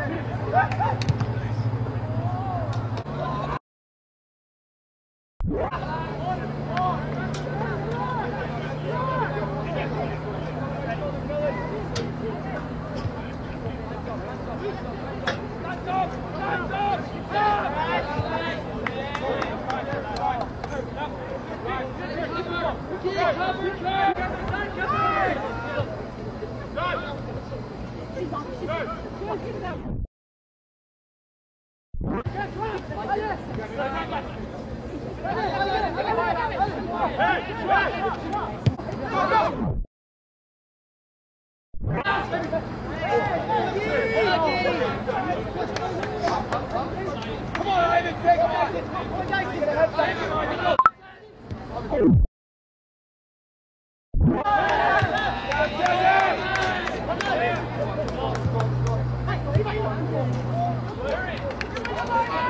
Hey! Come on, Ivan, take him off. Come on,